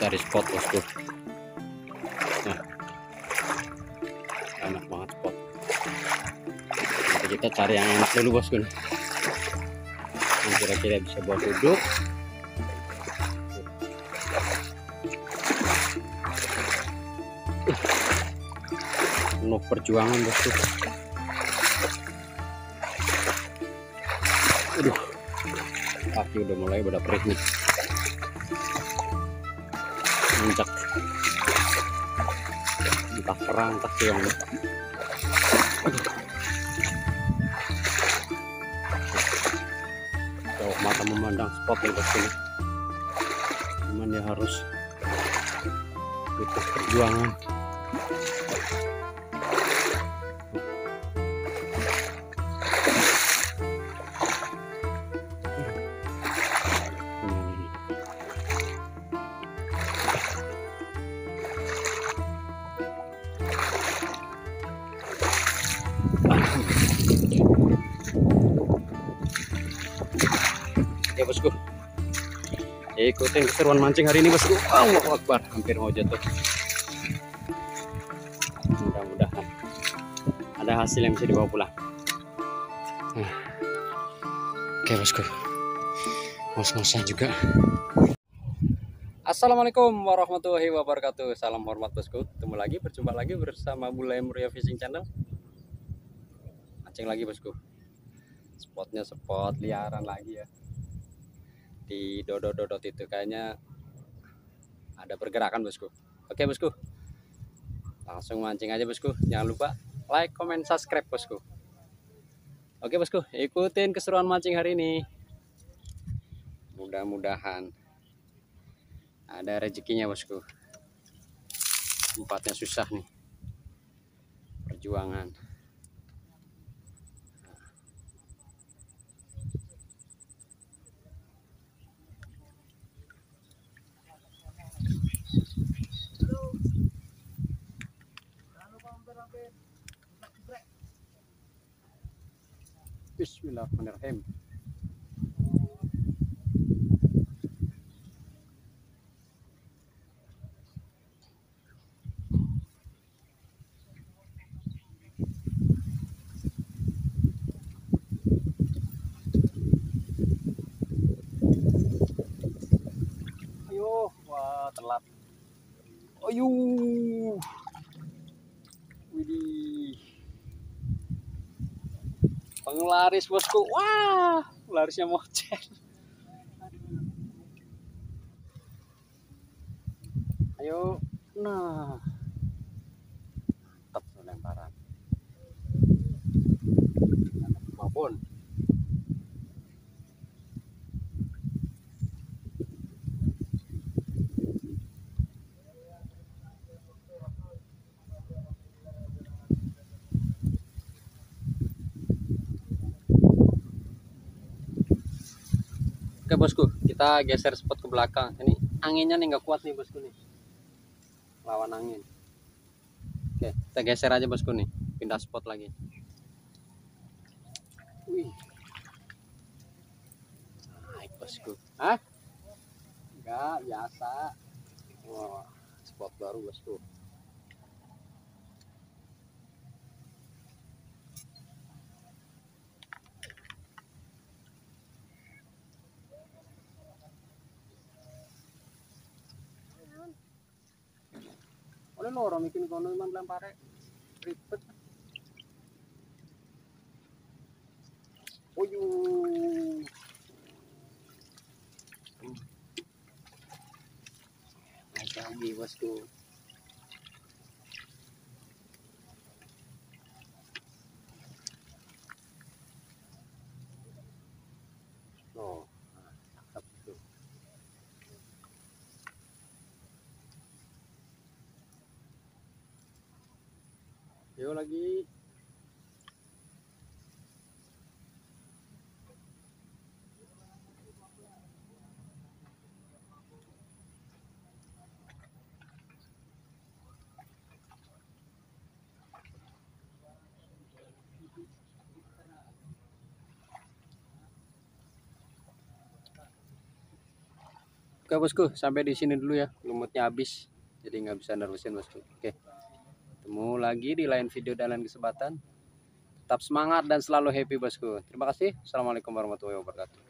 cari spot bosku. Nah. Enak banget spot. Nanti kita cari yang enak dulu bosku. Yang kira-kira bisa buat duduk. Penuh perjuangan bosku. Aduh kaki udah mulai pada perih nih muncak entah perang entah siang jauh mata memandang spot bosku nih cuman ya harus butuh perjuangan bosku. Ya, ikutin keseruan mancing hari ini bosku. Allah Akbar hampir mau jatuh. Mudah-mudahan ada hasil yang bisa dibawa pulang. Nah. oke bosku. Ngos-ngosan juga. Assalamualaikum warahmatullahi wabarakatuh. Salam hormat bosku. Ketemu lagi, berjumpa lagi bersama Bulai Muria Fishing Channel. Mancing lagi bosku. Spotnya spot liaran lagi ya Di dodot-dodot itu. Kayaknya Ada pergerakan bosku. Oke bosku. Langsung mancing aja bosku. Jangan lupa like, comment, subscribe bosku. Oke bosku. Ikutin keseruan mancing hari ini. Mudah-mudahan ada rezekinya bosku. Tempatnya susah nih. Perjuangan Bismillahirrahmanirrahim Ayo, wah telat. Ayo. Widih. Penglaris bosku. Wah, larisnya mocel. Ayo. Nah. Tetap lemparan. Maupun. Oke bosku, kita geser spot ke belakang. Ini anginnya nih nggak kuat nih bosku nih. Lawan angin. Oke, kita geser aja bosku nih. Pindah spot lagi. Wih. Naik bosku. Hah? Enggak, biasa. Wah, spot baru bosku. Oleh loro bikin kono imam lempare ribet. Oyu. Naik lagi bosku. Yo lagi. Oke bosku, sampai di sini dulu ya. Lumutnya habis, jadi nggak bisa nerusin bosku. Oke ketemu lagi di lain video dan lain kesempatan. Tetap semangat dan selalu happy bosku. Terima kasih. Assalamualaikum warahmatullahi wabarakatuh.